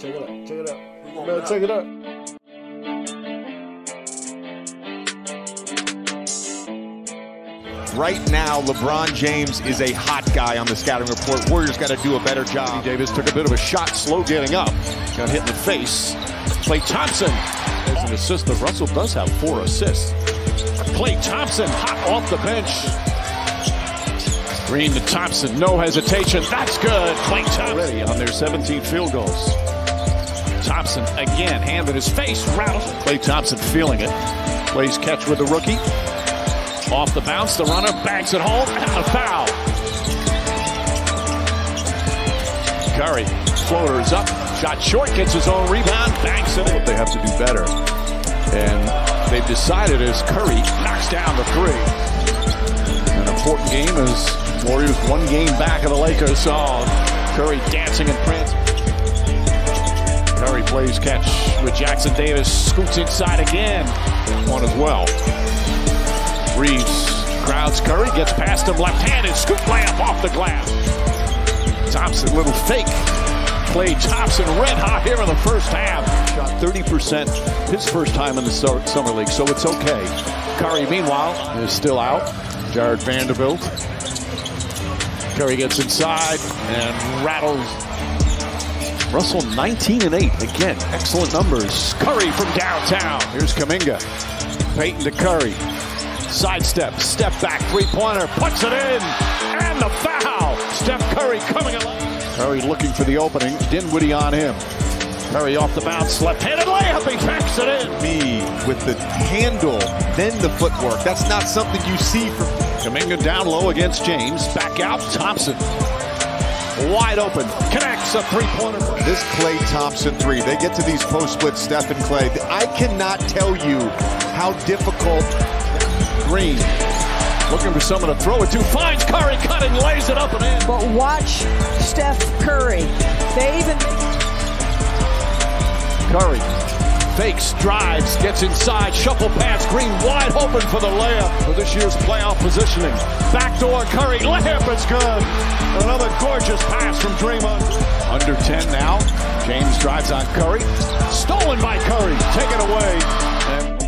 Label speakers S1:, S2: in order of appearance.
S1: Check it out. Check it out. Man, check it out.
S2: Right now, LeBron James is a hot guy on the scouting report. Warriors got to do a better job.
S3: Davis took a bit of a shot, slow getting up. Got hit in the face. Klay Thompson as an assist, but Russell does have four assists. Klay Thompson hot off the bench. Green to Thompson, no hesitation. That's good. Klay Thompson already on their 17 field goals. Thompson again, hand in his face, rattles. Klay Thompson feeling it. Plays catch with the rookie. Off the bounce, the runner banks it home, and a foul. Curry, floater is up, shot short, gets his own rebound, banks it. What they have to do better. And they've decided as Curry knocks down the three. An important game as Warriors one game back of the Lakers. Oh, Curry dancing and prancing. Curry plays catch with Jackson Davis, scoots inside again. One as well. Reaves crowds Curry, gets past him left-handed, scoop layup off the glass. Thompson, little fake. Klay Thompson red hot here in the first half. Shot 30% his first time in the summer league, so it's okay. Curry, meanwhile, is still out. Jarred Vanderbilt. Curry gets inside and rattles. Russell 19 and 8. Again, excellent numbers. Curry from downtown. Here's Kuminga. Payton to Curry. Sidestep, step back, three pointer, puts it in, and the foul. Steph Curry coming alive. Curry looking for the opening. Dinwiddie on him. Curry off the bounce, left handed layup, he backs it in.
S2: With the handle, then the footwork. That's not something you see from.
S3: Kuminga down low against James. Back out, Thompson. Wide open, connects a three pointer.
S2: This Klay Thompson three. They get to these post splits, Steph and Klay. I cannot tell you how difficult.
S3: Green looking for someone to throw it to. Finds Curry, cutting, lays it up and in.
S4: But watch Steph Curry. They even
S3: Curry fakes, drives, gets inside, shuffle pass, Green wide open for the layup for this year's playoff positioning. Backdoor Curry, layup is good. Another gorgeous pass from Draymond. Under 10 now. James drives on Curry. Stolen by Curry. Taken away. And